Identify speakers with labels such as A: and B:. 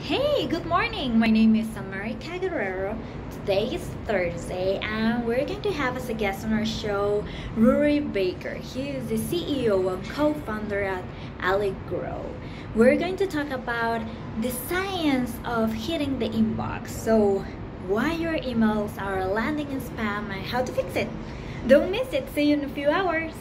A: Hey, good morning. My name is America Guerrero. Today is Thursday, and we're going to have as a guest on our show Ruari Baker. He is the CEO and co founder at Allegrow. We're going to talk about the science of hitting the inbox. So, why your emails are landing in spam and how to fix it. Don't miss it. See you in a few hours.